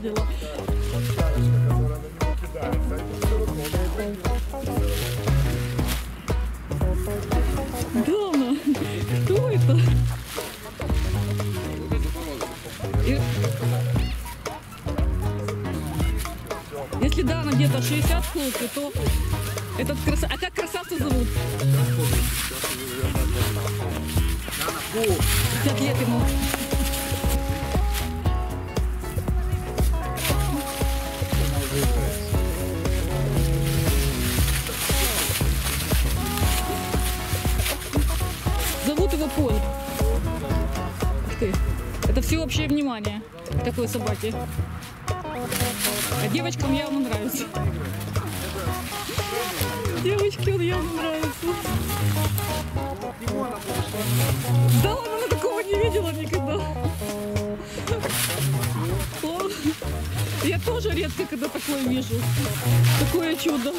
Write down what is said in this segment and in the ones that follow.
видела. Дана, кто это? И- Если Дана где-то 60 хлопья, то этот краса... А как красавца зовут? 50 лет ему. Зовут его Поль. Ух ты. Это всеобщее внимание такой собаки. А девочкам явно нравится. Девочке он явно нравится. Да ладно, она такого не видела никогда. Я тоже редко когда такое вижу. Такое чудо.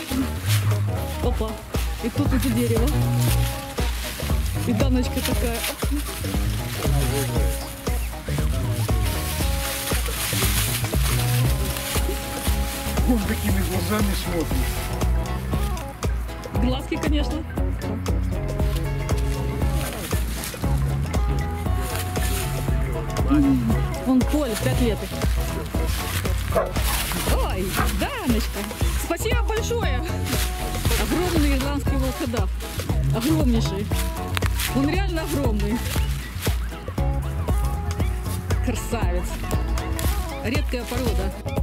Опа. И тут это дерево. И Даночка такая. Он такими глазами смотрит. Глазки, конечно. М, Вон Коля, пять лет. Ой, Даночка, спасибо большое. Огромный ирландский волкодав. Огромнейший. Он реально огромный. Красавец. Редкая порода.